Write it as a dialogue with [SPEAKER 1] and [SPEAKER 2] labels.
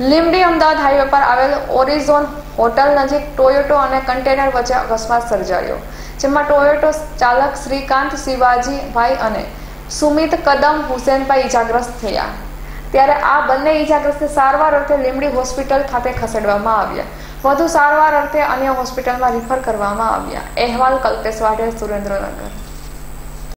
[SPEAKER 1] Limdi Ahmedabad highway પર આવેલ Orizon hotel નજીક ટોયોટો અને કન્ટેનર વચ્ચે અકસ્માત સર્જાયો, જેમાં ટોયોટો ચાલક શ્રીકાંત શિવાજીભાઈ અને સુમિત કદમ હુસેનભાઈ ઈજાગ્રસ્ત થયા. ત્યારે આ બંને ઈજાગ્રસ્તને સારવાર અર્થે લીમડી હોસ્પિટલ ખાતે ખસેડવામાં આવ્યા. વધુ સારવાર અર્થે અન્ય હોસ્પિટલમાં રિફર કરવામાં આવ્યા. અહેવાલ કલ્પેશ વાઢેર સુરેન્દ્રનગર.